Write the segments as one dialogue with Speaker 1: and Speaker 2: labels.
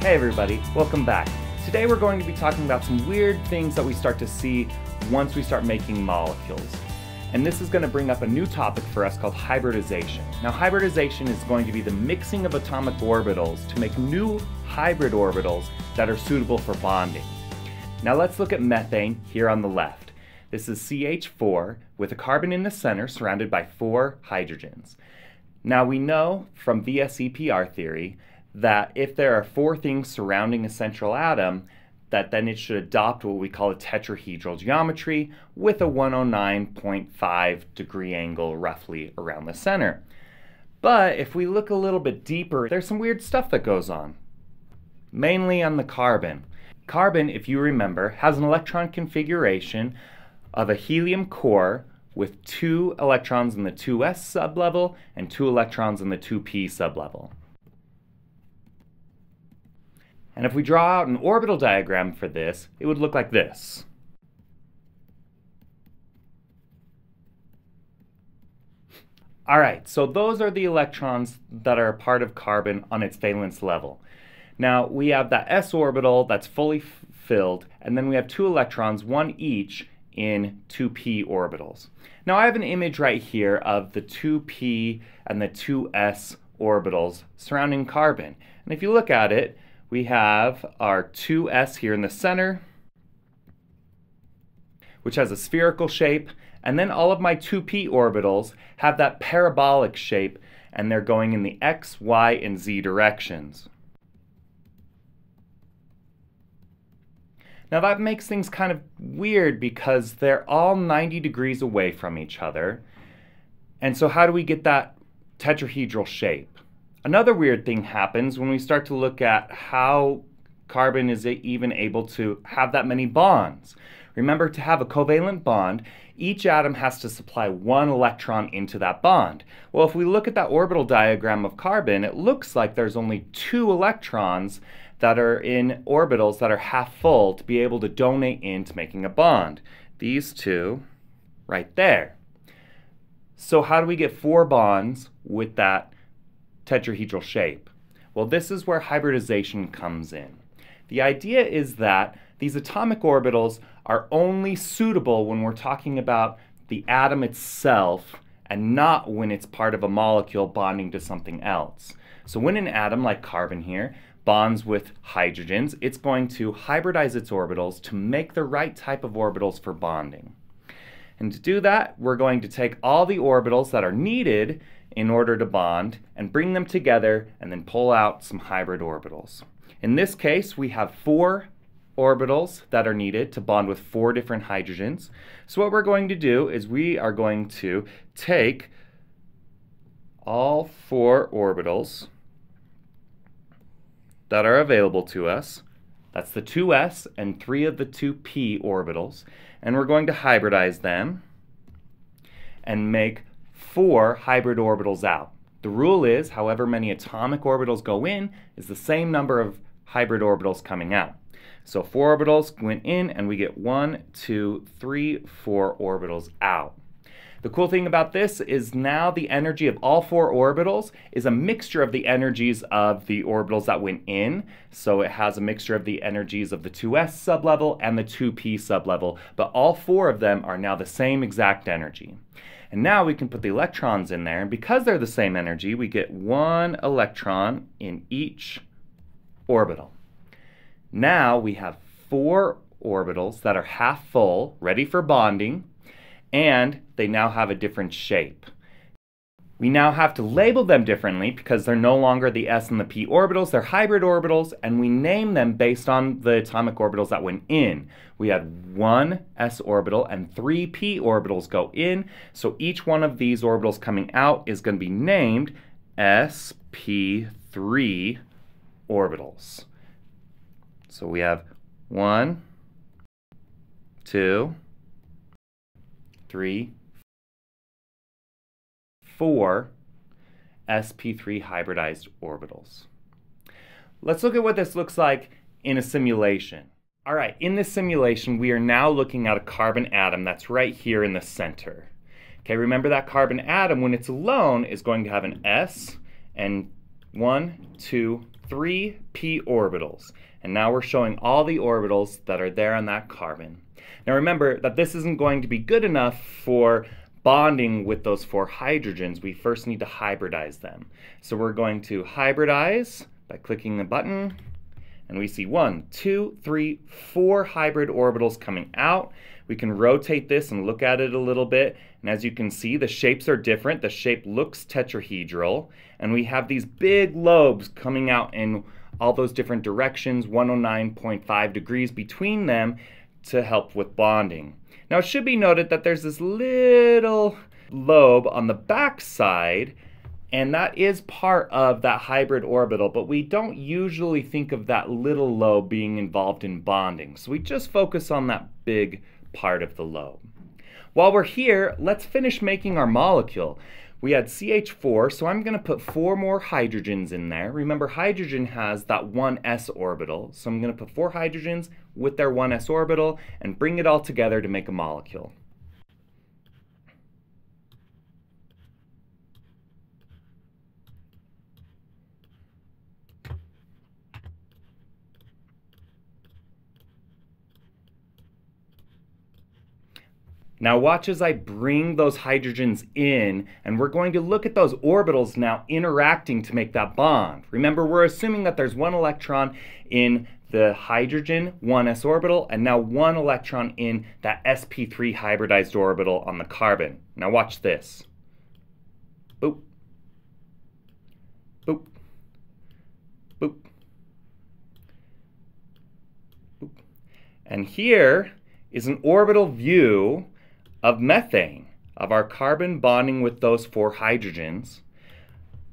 Speaker 1: Hey everybody, welcome back. Today we're going to be talking about some weird things that we start to see once we start making molecules. And this is going to bring up a new topic for us called hybridization. Now hybridization is going to be the mixing of atomic orbitals to make new hybrid orbitals that are suitable for bonding. Now let's look at methane here on the left. This is CH4 with a carbon in the center surrounded by four hydrogens. Now we know from VSEPR theory that if there are four things surrounding a central atom, that then it should adopt what we call a tetrahedral geometry with a 109.5 degree angle roughly around the center. But if we look a little bit deeper, there's some weird stuff that goes on, mainly on the carbon. Carbon, if you remember, has an electron configuration of a helium core with two electrons in the 2s sublevel and two electrons in the 2p sublevel. And if we draw out an orbital diagram for this, it would look like this. All right, so those are the electrons that are a part of carbon on its valence level. Now we have that s orbital that's fully filled, and then we have two electrons, one each, in 2p orbitals. Now I have an image right here of the 2p and the 2s orbitals surrounding carbon. And if you look at it, we have our 2s here in the center, which has a spherical shape, and then all of my 2p orbitals have that parabolic shape, and they're going in the x, y, and z directions. Now that makes things kind of weird because they're all 90 degrees away from each other. And so how do we get that tetrahedral shape? Another weird thing happens when we start to look at how carbon is even able to have that many bonds. Remember, to have a covalent bond, each atom has to supply one electron into that bond. Well, if we look at that orbital diagram of carbon, it looks like there's only two electrons that are in orbitals that are half full to be able to donate into making a bond. These two right there. So how do we get four bonds with that tetrahedral shape? Well, this is where hybridization comes in. The idea is that these atomic orbitals are only suitable when we're talking about the atom itself and not when it's part of a molecule bonding to something else. So when an atom, like carbon here, bonds with hydrogens, it's going to hybridize its orbitals to make the right type of orbitals for bonding. And to do that, we're going to take all the orbitals that are needed in order to bond and bring them together and then pull out some hybrid orbitals. In this case, we have four orbitals that are needed to bond with four different hydrogens. So what we're going to do is we are going to take all four orbitals that are available to us. That's the 2s and three of the 2p orbitals. And we're going to hybridize them and make four hybrid orbitals out. The rule is, however many atomic orbitals go in, is the same number of hybrid orbitals coming out. So four orbitals went in, and we get one, two, three, four orbitals out. The cool thing about this is now the energy of all four orbitals is a mixture of the energies of the orbitals that went in. So it has a mixture of the energies of the 2s sublevel and the 2p sublevel, but all four of them are now the same exact energy. And now we can put the electrons in there, and because they're the same energy, we get one electron in each orbital. Now we have four orbitals that are half full, ready for bonding, and they now have a different shape. We now have to label them differently because they're no longer the s and the p orbitals, they're hybrid orbitals, and we name them based on the atomic orbitals that went in. We had one s orbital and three p orbitals go in, so each one of these orbitals coming out is going to be named sp3 orbitals. So we have one, two, three, four sp3 hybridized orbitals. Let's look at what this looks like in a simulation. All right, in this simulation, we are now looking at a carbon atom that's right here in the center. Okay, remember that carbon atom, when it's alone, is going to have an S and one, two, three p orbitals. And now we're showing all the orbitals that are there on that carbon. Now remember that this isn't going to be good enough for bonding with those four hydrogens. We first need to hybridize them. So we're going to hybridize by clicking the button. And we see one, two, three, four hybrid orbitals coming out. We can rotate this and look at it a little bit. And as you can see, the shapes are different. The shape looks tetrahedral. And we have these big lobes coming out in all those different directions, 109.5 degrees between them to help with bonding. Now it should be noted that there's this little lobe on the back side and that is part of that hybrid orbital, but we don't usually think of that little lobe being involved in bonding. So we just focus on that big part of the lobe. While we're here, let's finish making our molecule. We had CH4, so I'm going to put four more hydrogens in there. Remember, hydrogen has that 1s orbital, so I'm going to put four hydrogens with their 1s orbital and bring it all together to make a molecule. Now watch as I bring those hydrogens in, and we're going to look at those orbitals now interacting to make that bond. Remember, we're assuming that there's one electron in the hydrogen 1s orbital, and now one electron in that sp3 hybridized orbital on the carbon. Now watch this. Boop. Boop. Boop. Boop. And here is an orbital view of methane, of our carbon bonding with those four hydrogens,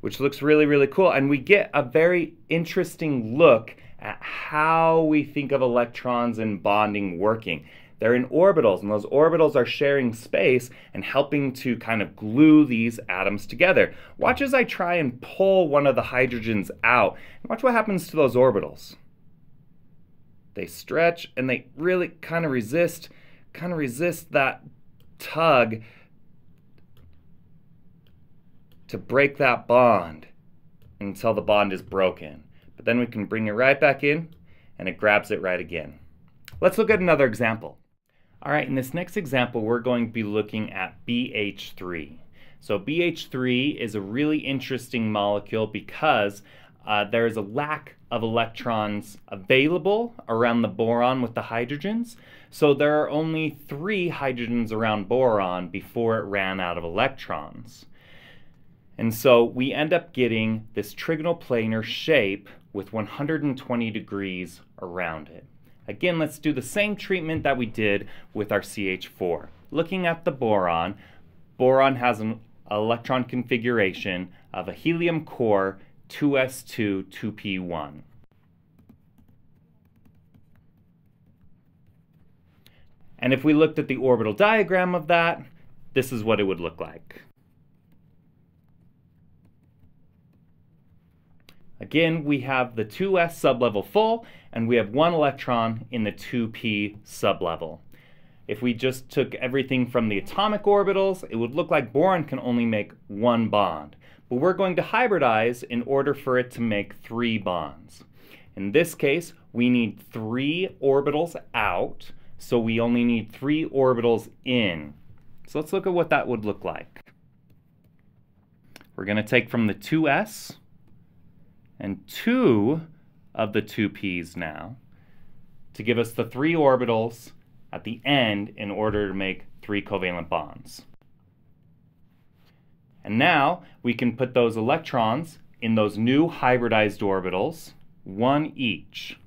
Speaker 1: which looks really, really cool. And we get a very interesting look at how we think of electrons and bonding working. They're in orbitals, and those orbitals are sharing space and helping to kind of glue these atoms together. Watch as I try and pull one of the hydrogens out, and watch what happens to those orbitals. They stretch and they really kind of resist, kind of resist that tug to break that bond until the bond is broken. But then we can bring it right back in and it grabs it right again. Let's look at another example. All right, in this next example, we're going to be looking at BH3. So BH3 is a really interesting molecule because uh, there is a lack of electrons available around the boron with the hydrogens. So there are only three hydrogens around boron before it ran out of electrons. And so we end up getting this trigonal planar shape with 120 degrees around it. Again, let's do the same treatment that we did with our CH4. Looking at the boron, boron has an electron configuration of a helium core 2s2, 2p1. And if we looked at the orbital diagram of that, this is what it would look like. Again, we have the 2s sublevel full, and we have one electron in the 2p sublevel. If we just took everything from the atomic orbitals, it would look like boron can only make one bond. But we're going to hybridize in order for it to make three bonds. In this case, we need three orbitals out, so we only need three orbitals in. So let's look at what that would look like. We're going to take from the 2s and two of the 2p's now to give us the three orbitals at the end in order to make three covalent bonds. And now we can put those electrons in those new hybridized orbitals, one each.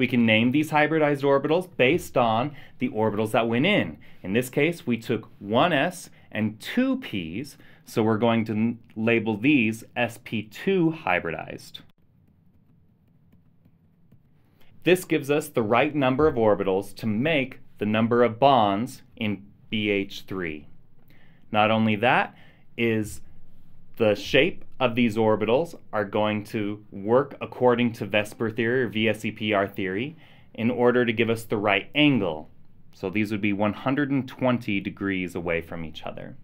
Speaker 1: We can name these hybridized orbitals based on the orbitals that went in. In this case, we took one s and two p's, so we're going to label these sp2 hybridized. This gives us the right number of orbitals to make the number of bonds in BH3. Not only that, is the shape of these orbitals are going to work according to VSEPR theory or VSEPR theory in order to give us the right angle. So these would be 120 degrees away from each other.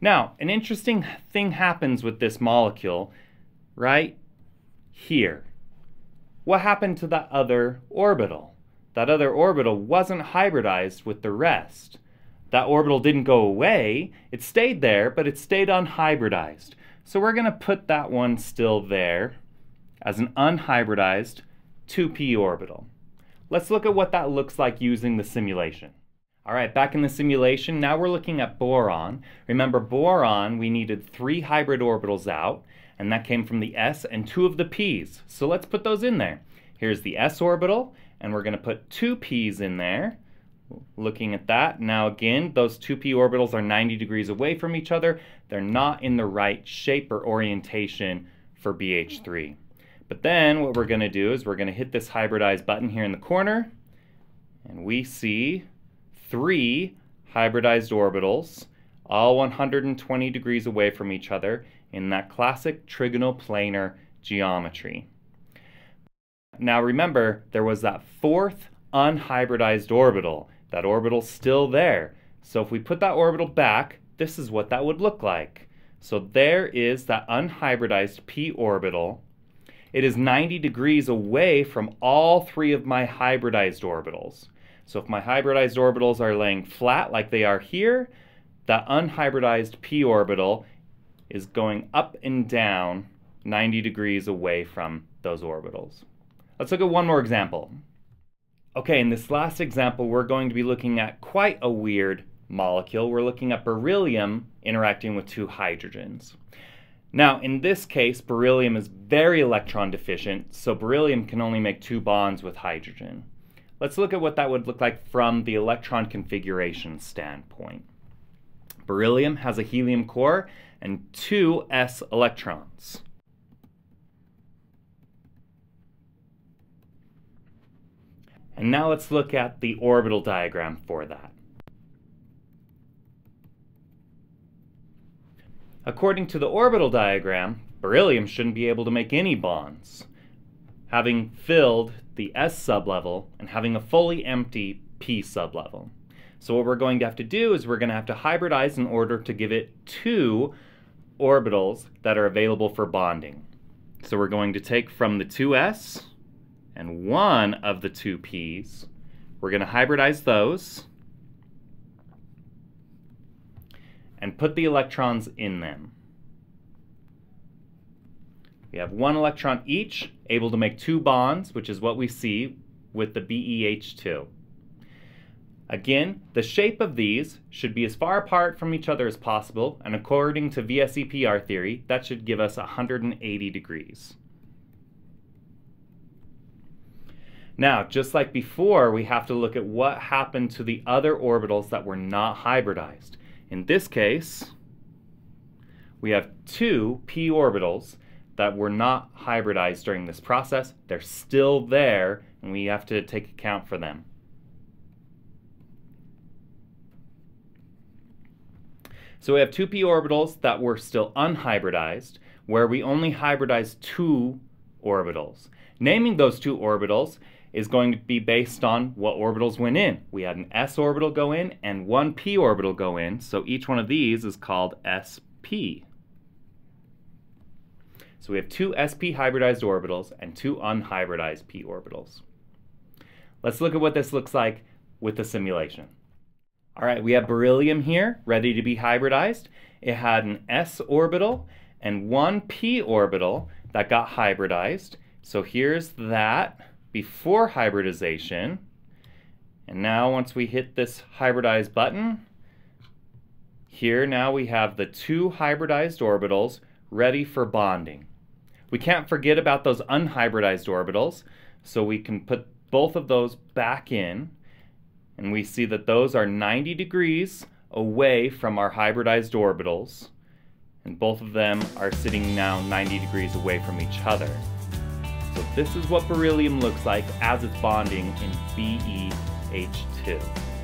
Speaker 1: Now, an interesting thing happens with this molecule right here. What happened to that other orbital? That other orbital wasn't hybridized with the rest. That orbital didn't go away, it stayed there, but it stayed unhybridized. So we're going to put that one still there as an unhybridized 2p orbital. Let's look at what that looks like using the simulation. All right, back in the simulation, now we're looking at boron. Remember, boron, we needed three hybrid orbitals out, and that came from the s and two of the p's. So let's put those in there. Here's the s orbital, and we're going to put two p's in there. Looking at that, now again, those two p orbitals are 90 degrees away from each other. They're not in the right shape or orientation for BH3. But then what we're going to do is we're going to hit this hybridize button here in the corner, and we see three hybridized orbitals, all 120 degrees away from each other in that classic trigonal planar geometry. Now remember, there was that fourth unhybridized orbital. That orbital's still there. So if we put that orbital back, this is what that would look like. So there is that unhybridized p orbital it is 90 degrees away from all three of my hybridized orbitals. So if my hybridized orbitals are laying flat like they are here, that unhybridized p orbital is going up and down 90 degrees away from those orbitals. Let's look at one more example. Okay, in this last example, we're going to be looking at quite a weird molecule. We're looking at beryllium interacting with two hydrogens. Now, in this case, beryllium is very electron deficient, so beryllium can only make two bonds with hydrogen. Let's look at what that would look like from the electron configuration standpoint. Beryllium has a helium core and two s electrons. And now let's look at the orbital diagram for that. According to the orbital diagram, beryllium shouldn't be able to make any bonds, having filled the s sublevel and having a fully empty p sublevel. So what we're going to have to do is we're going to have to hybridize in order to give it two orbitals that are available for bonding. So we're going to take from the 2s and one of the two p's. We're going to hybridize those and put the electrons in them. We have one electron each, able to make two bonds, which is what we see with the BeH2. Again, the shape of these should be as far apart from each other as possible, and according to VSEPR theory, that should give us 180 degrees. Now, just like before, we have to look at what happened to the other orbitals that were not hybridized. In this case, we have two p orbitals that were not hybridized during this process. They're still there, and we have to take account for them. So we have two p orbitals that were still unhybridized, where we only hybridized two orbitals. Naming those two orbitals is going to be based on what orbitals went in. We had an s orbital go in and one p orbital go in, so each one of these is called sp. So we have two sp hybridized orbitals and two unhybridized p orbitals. Let's look at what this looks like with the simulation. All right, we have beryllium here, ready to be hybridized. It had an s orbital and one p orbital that got hybridized. So here's that before hybridization. And now once we hit this hybridize button, here now we have the two hybridized orbitals ready for bonding. We can't forget about those unhybridized orbitals, so we can put both of those back in, and we see that those are 90 degrees away from our hybridized orbitals, and both of them are sitting now 90 degrees away from each other. So this is what beryllium looks like as it's bonding in BeH2.